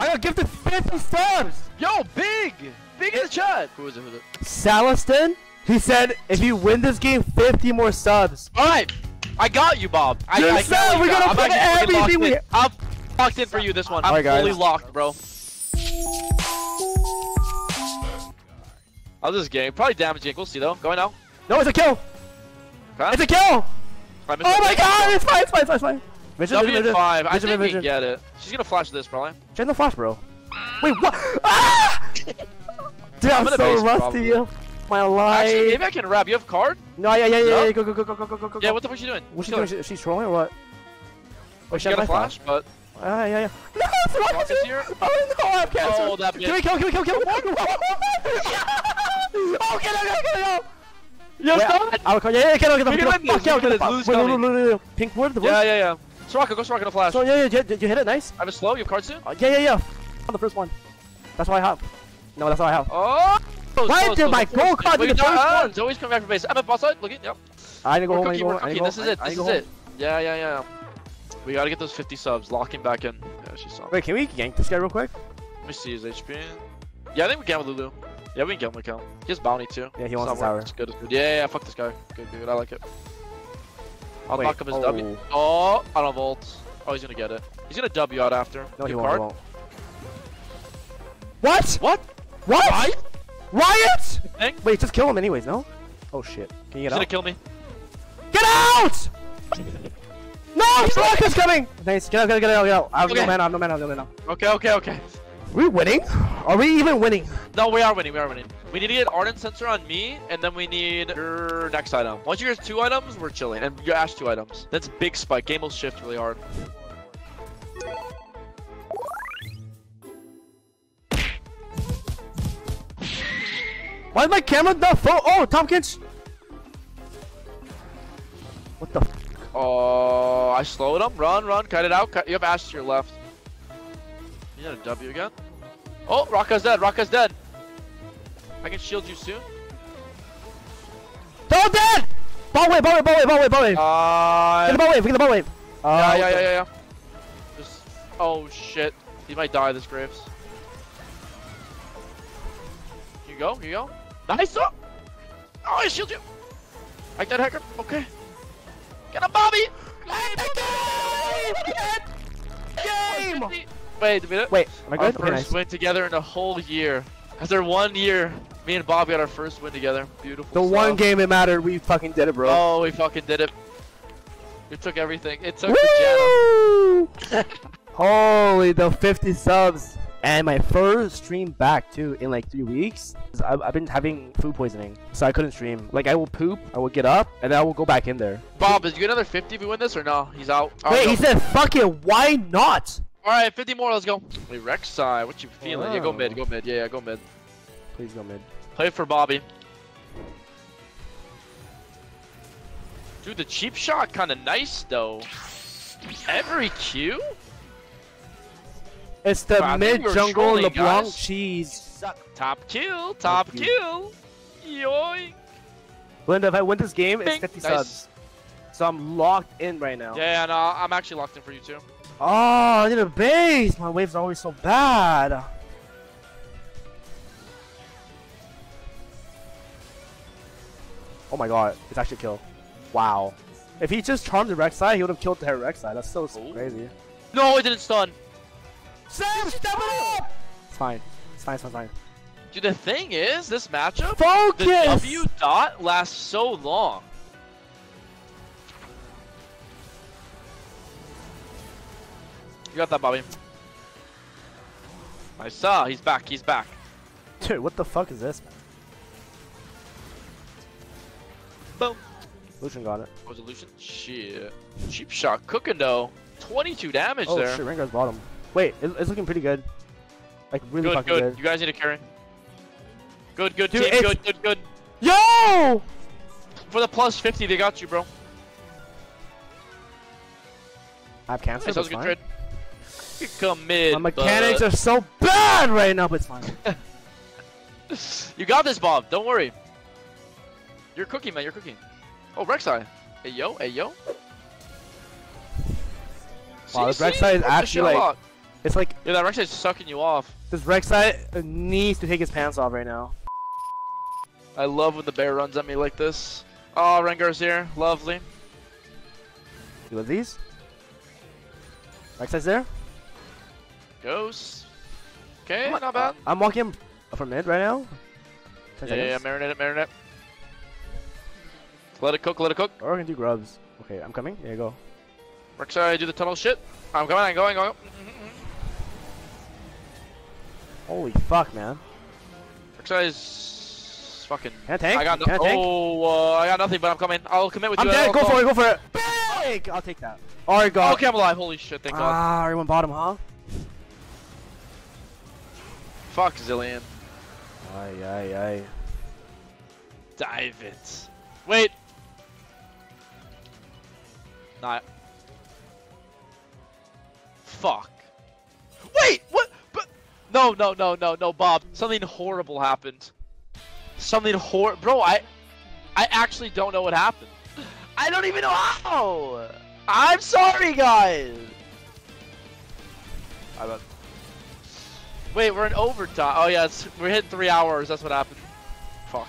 I got gifted 50 subs! Yo, big! Big in the chat! Who is it? Who is it? Saliston, he said if you win this game, 50 more subs. Alright! I got you, Bob. I, Yes, I sir, got you, we're Bob. gonna I'm put everything we- locked. I'm locked in for you this one. I'm Alright, guys. fully locked, bro. How's this game? Probably damaging. We'll see though. Going now. No, it's a kill! Okay. It's a kill! Oh my god, it's fine, it's fine, it's fine, it's fine. Vision, W vision, and vision. I Vision, think vision. get it. She's gonna flash this probably. Check the flash, bro. Wait, what? Ah! Dude, I'm, I'm gonna so base, rusty. probably. My life. Actually, maybe I can wrap. You have card? No, yeah, yeah, yeah, No? yeah. Go, go, go, go, go, go, go, go. Yeah. What the fuck is she doing? What's she doing? She, she's trolling or what? Oh, She she had got a a flash, but Ah, yeah, yeah. No, it's rocket is here. Oh no, I have cancer. Oh, that Can we kill? Can we kill? Kill? Oh, get out, get out, get out. Yes, Wait, done. I'll call. Yeah, yeah, get out, get out, We get can out. Fuck, we can get out. Wait, Lose no, no, no, no. Pink word, the word. Yeah, yeah, yeah. Soraka, go Soraka in a flash. So yeah, yeah, did you hit it? Nice. I have a slow. You have card soon? Uh, yeah, yeah, yeah. On the first one. That's what I have. No, that's all I have. Oh! Close, Why close, did close. my gold card be the no, first uh, one? Always coming back from base. I'm at boss side. Looking. Yep. I need to go home. I need to go home. I need cooking. to go This is it. This is it. Yeah, yeah, yeah. We gotta get those 50 subs. Locking back in. Yeah, she saw. home. Wait, can we yank this guy real quick? Let me see his HP. Yeah, I think we can with Lulu. Yeah, we can get him with Cal. He has bounty too. Yeah, he wants not tower. It's good. It's good. Yeah, yeah, yeah. Fuck this guy. Good, good, good. I like it. Knock up his oh. W. Oh, I don't volt. Oh, he's gonna get it. He's gonna W out after. No, he won't. He won't. What? What? What? Riot? Riot? Wait, just kill him anyways, no? Oh shit. Can you get He's get gonna out? kill me. Get out! No, Soraka's coming! Nice, get out, get out, get out, get out. I have no mana, I have no mana, I have no mana. Okay, okay, okay. Are we winning? Are we even winning? No, we are winning. We are winning. We need to get Ardent Censer on me, and then we need your next item. Once you get two items, we're chilling. And your Ashe two items. That's big spike. Game will shift really hard. Why is my camera not full? Oh, Tompkins! What the f Oh, I slowed him. Run, run, cut it out. Cut. You have Ashe to your left. You got a W again? Oh, Raka's dead. Raka's dead. I can shield you soon. They're dead! Ball wave, ball wave, ball wave, ball wave, ball wave. Uh, Get the ball wave, get the ball wave. yeah, Uh, yeah, yeah, yeah, yeah. Just, oh shit. He might die this Graves. Here you go, here you go. Nice! Oh, oh I shield you! Like that hacker. Okay. Get him, Bobby! Game! Wait a minute. Wait, am I Our good? Okay, first nice. win together in a whole year. After one year, me and Bob got our first win together. Beautiful. The one game it mattered, we fucking did it, bro. Oh, we fucking did it. We took everything. It took the Woo! Holy, the 50 subs. And my first stream back too in like three weeks. I've, I've been having food poisoning, so I couldn't stream. Like I will poop, I will get up, and then I will go back in there. Bob, is you get another 50 if we win this or no? He's out. Wait, he said, "Fuck it, why not?" All right, 50 more. Let's go. Wait, Rek'Sai, what you feeling? Yeah, go mid. Go mid. Yeah, yeah, go mid. Please go mid. Play for Bobby. Dude, the cheap shot kind of nice though. Every Q? It's the Wow, mid jungle trolling, LeBlanc guys. cheese. Top kill. Top Top kill. Yoink. Linda, if I win this game, it's 50 Nice. subs. So I'm locked in right now. Yeah, no, I'm actually locked in for you too. Oh, I need a base. My waves are always so bad. Oh my god, it's actually a kill. Wow. If he just charmed the Rek'Sai, he would have killed the Rek'Sai. That's so Ooh. crazy. No, it didn't stun. Sam, step it up! It's fine. It's fine, it's fine, it's fine. Dude, the thing is, this matchup, the Focus! W dot lasts so long. You got that, Bobby. I saw. He's back. He's back. Dude, what the fuck is this, man? Boom. Lucian got it. Oh, was it Lucian? Shit. Cheap shot. Cooking though. 22 damage Oh there. shit, Rengar's bottom. Wait, it, it's looking pretty good. Like really good, fucking good, good. You guys need to carry. Good, good Dude, team. it's- Good, good, good. Yo! For the plus 50, they got you, bro. I have cancer. Nice, that was a good trade. You come mid. My mechanics bud. are so bad right now, but it's fine. You got this, Bob. Don't worry. You're cooking, man. You're cooking. Oh, Rek'Sai. Hey, yo. Hey, yo. Wow, this see? Rek'Sai is actually, like- lot. It's like Yeah, that Rek'Sai's sucking you off. this Rek'Sai needs to take his pants off right now. I love when the bear runs at me like this. Oh, Rengar's here. Lovely. You love these? Rek'Sai's there? Ghost. Okay, I'm, not bad. I'm walking from mid right now. Yeah, yeah, marinate it, marinate it. Let it cook, let it cook. Or I can do grubs. Okay, I'm coming. There you go. Rek'Sai, do the tunnel shit. I'm coming, I'm going, going. Holy fuck, man. Rek'Sai's fucking... Can I tank? I got no- Can I tank? Oh, uh, I got nothing, but I'm coming. I'll commit with I'm you. dead. I'll Go call. for it. Go for it. Big! I'll take that. Alright, God. Okay, I'm alive. Holy shit, thank God. Ah, everyone bottom, huh? Fuck, Zilean. Aye, aye, aye. Dive it. Wait. Not. Fuck. Wait, what? But no, no, no, no, no, Bob. Something horrible happened. Something hor. Bro, I, I actually don't know what happened. I don't even know how. I'm sorry, guys. I bet. Wait, we're in overtime. Oh yeah, it's, we're hitting three hours. That's what happened. Fuck.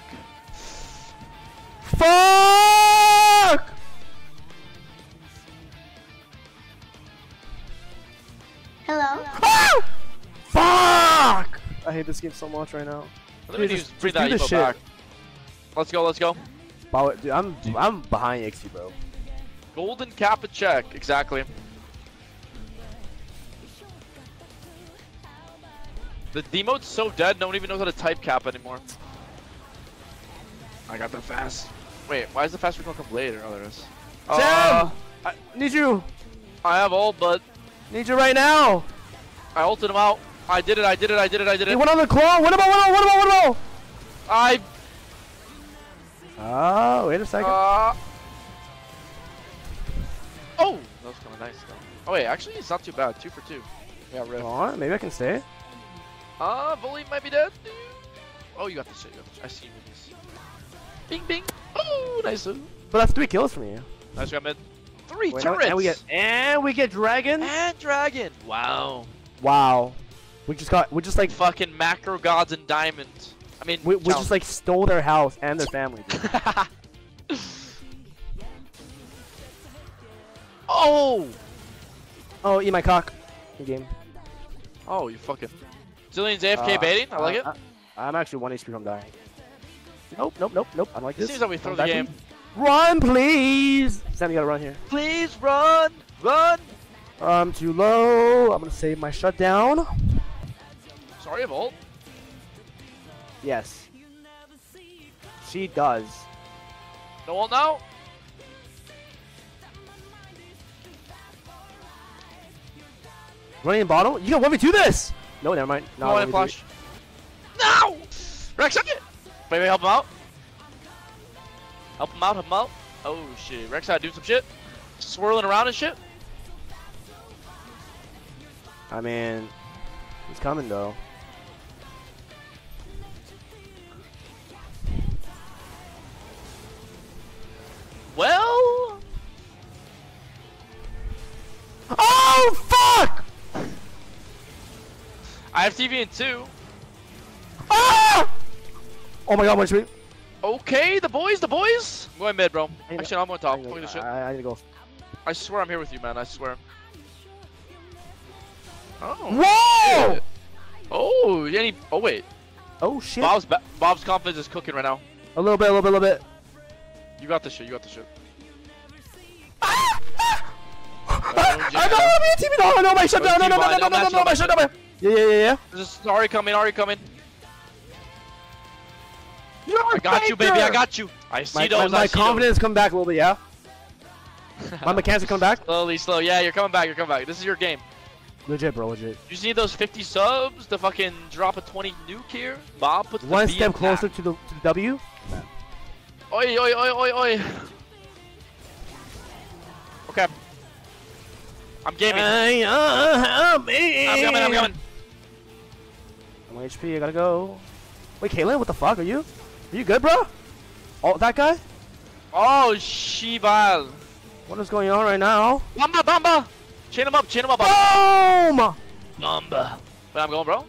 Fuck! Hello? Ah! Fuck! I hate this game so much right now. Let me Dude, just, just- bring just that do this emo shit. back. Let's go, let's go. Dude, I'm I'm behind XP, bro. Golden Kappa check, exactly. The demote's so dead, no one even knows how to type cap anymore. I got the fast. Wait, why is the fast recall come later? Oh, there it is. Uh, Sam! I need you! I have ult, but Need you right now! I ulted him out. I did it, I did it, I did it, I did it. He went on the claw! What about, what about, what about, what about? I, Oh, wait a second. uh... Oh! That was kind of nice, though. Oh, wait, actually, it's not too bad. Two for two. Yeah, riff. on, maybe I can stay. Uh, Bully might be dead. Oh, you got this shit. You got this. I see you with this. Bing, bing. Oh, nice. But that's three kills for me. Nice got mid. Three Wait, turrets. and we get and we get dragon. and dragon. Wow. Wow, we just got we just like Fucking macro gods and diamonds. I mean, we, we just like stole their house and their family. oh. oh, eat my cock. Good game. Oh, you fucking. Zilean's AFK Uh, baiting. I like uh, it. I, am actually one HP from dying. Nope, nope, nope, nope. I don't like It this. seems like we throw Come the game. in. Run, please. Sam, you gotta run here. Please run, run. I'm too low. I'm gonna save my shutdown. Sorry, ult. Yes. She does. No ult now. Running in bottle? You can 1v2 this! No, never mind. No, I 1v3. flash. No! Rex, suck it! Wait, wait, help him out. Help him out, help him out. Oh shit, Rex had to do some shit. Swirling around and shit. I mean, he's coming though. TV in two. Ah! Oh my god, what should? Okay, the boys, the boys. I'm going mid, bro. Actually, I'm going top. I, Fuck this shit. I, I need to go. I swear I'm here with you, man. I swear. Oh. Whoa! shit. Oh, any? Oh wait. Oh shit! Bob's Bob's confidence is cooking right now. A little bit, a little bit, a little bit. You got the shit. You got the shit. Ah! Oh, I jam. know I'm team. No, no, my shutdown. No, no, no, no, no, no, one, no, no no, my no shutdown. Yeah, yeah, yeah, yeah. This is Ahri coming. Ahri coming. You're I got you, baby. I got you. I see my, those. my, my confidence come back a little bit, yeah. My mechanics are coming back. Slowly, slow. Yeah, you're coming back. You're coming back. This is your game. Legit, bro, legit. You see those 50 subs to fucking drop a 20 nuke here? Bob puts the One step closer to the to the W. Oi, oi, oi, oi, oi. Okay. I'm gaming. I, uh, me. I'm coming. I'm coming. I'm HP. I gotta go. Wait, Kaylin, what the fuck? Are you? Are you good, bro? Oh, that guy? Oh, Shibal. What is going on right now? Bamba, Bamba. Chain him up. Chain him up. Bob. Boom! Mamba. Wait, I'm going, bro.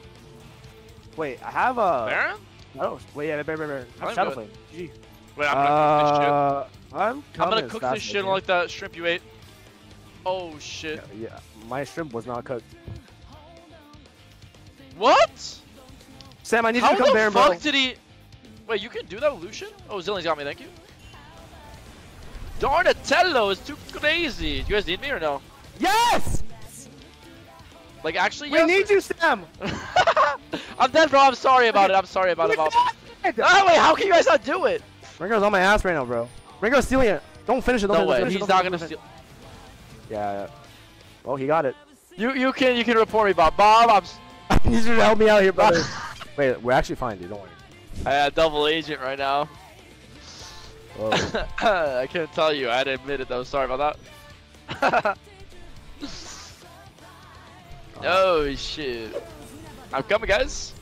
Wait, I have a. Baron? Oh, wait, yeah, Baron, Baron, Baron. I have I'm Shadow good. Flame. GG. Wait, I'm gonna cook this shit. Uh, I'm I'm gonna cook this shit can. like that shrimp you ate. Oh shit. Yeah, yeah, my shrimp was not cooked. What? Sam, I need How you to come the Baron, fuck bro. did he? Wait, you can do that with Lucian? Oh, Zilean's got me. Thank you. Donatello is too crazy. Do you guys need me or no? Yes! Like actually, We yes. need you, Sam! I'm dead, bro. I'm sorry about it. I'm sorry about it. Oh wait, how can you guys not do it? Ringo's on my ass right now, bro. Ringo's stealing it. Don't finish it. Don't No finish way. it, He's finish gonna it, steal. Yeah, yeah. Well, he got it. You you can you can report me, Bob. Bob, I'm. I need you to help me out here, brother. Wait, we're actually fine, dude. Don't worry. I had double agent right now. I can't tell you. I had to admit it though. Sorry about that. Uh-huh. oh shit. I'm coming, guys.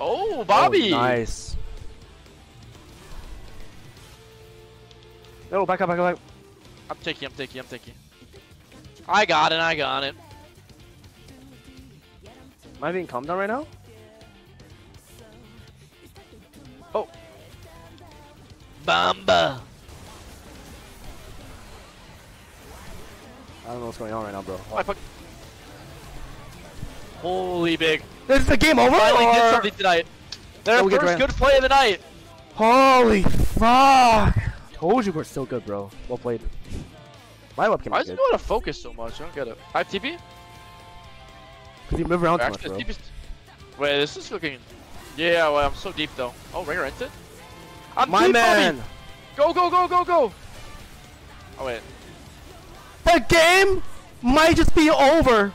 Oh, Bobby. Oh, nice. No, back up, back up, back up. I'm taking. I'm taking. I'm taking. I got it. I got it. Am I being calmed down right now? Bamba. I don't know what's going on right now, bro. Oh, fuck. Holy big. This is the game over? Finally did something tonight. Their Oh, first ran. good play of the night. Holy fuck! Told you we're still good, bro. Well played. My webcam Why is does he good. know how to focus so much? I don't get it. I have TP? Because you move around too much, bro. TP's... Wait, this is looking... Yeah, well, I'm so deep though. Oh, Ringer entered? I'm My deep, man! Bobby! Go, go, go, go, go! Oh, wait. The game might just be over!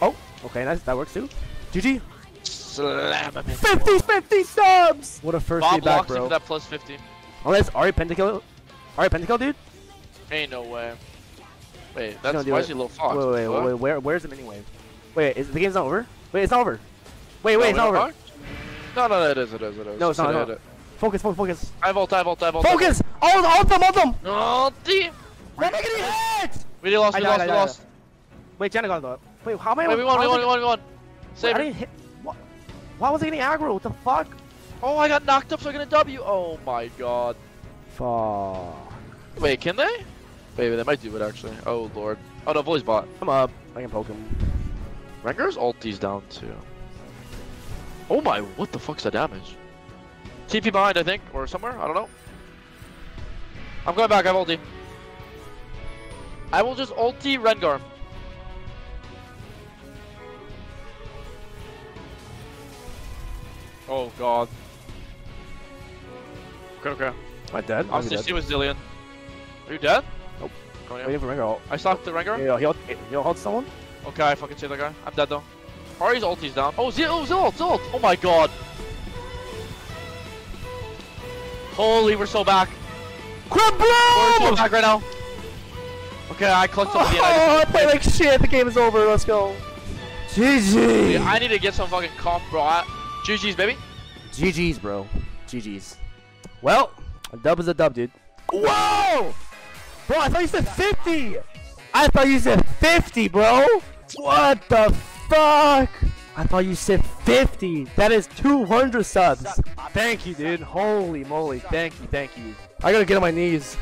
Oh, okay, nice. That works too. GG. Slam him 50 50 subs! What a first Bob feedback, locks bro. for that plus 50. Unless Ahri Pentakill. Ahri Pentakill, dude? Ain't no way. Wait, that's do why it. is he little fox? Wait, wait, wait, wait, where, where's the mini wave? Wait, is the game's not over? Wait, it's not over. Wait, wait, No, it's not don't over. fox? No, no, no, it is, it is, it is. No, it's not, Hit no. it. Focus, focus, focus. I vault, I vault, I vault. Focus! All, all of them, all of them! Deep! We're making it hit! We lost, I we died, lost, I we died, lost. Wait, Jenna got the. Wait, how am I? Wait, we won, we won, we won, we won. I- Wait, I didn't hit. What? Why was I getting aggro? What the fuck? Oh, I got knocked up so I get a W. Oh my god. Fuck. Wait, can they? Wait, they might do it actually. Oh lord. Oh no, voice bot. I'm up. I can poke him. Rengar's ulti's down too. Oh my, what the fuck's the damage? TP behind, I think, or somewhere. I don't know. I'm going back. I have ulti. I will just ulti Rengar. Oh god. Okay, okay. Am I dead? I'll I'm stay dead. see with Zilean. Are you dead? Nope. Going in. Waiting for Rengar. I stopped the Rengar. Yeah, he'll, he'll hold someone. Okay, I fucking see that guy. I'm dead though. Ahri's ulti's down. Oh, Zil, oh, Zil, Zil. Oh my god. Holy, we're so back. We're so Crab back right now. Okay, I clutched up the end. Oh, I I just- play like shit. The game is over. Let's go. GG. Dude, I need to get some fucking comp, bro. I- GG's, baby. GG's, bro. GG's. Well, a dub is a dub, dude. Whoa! Bro, I thought you said 50! I thought you said 50, bro! What the fuck? I thought you said 50. That is 200 subs. Thank you, dude. Holy moly. Thank you, thank you. I gotta get on my knees.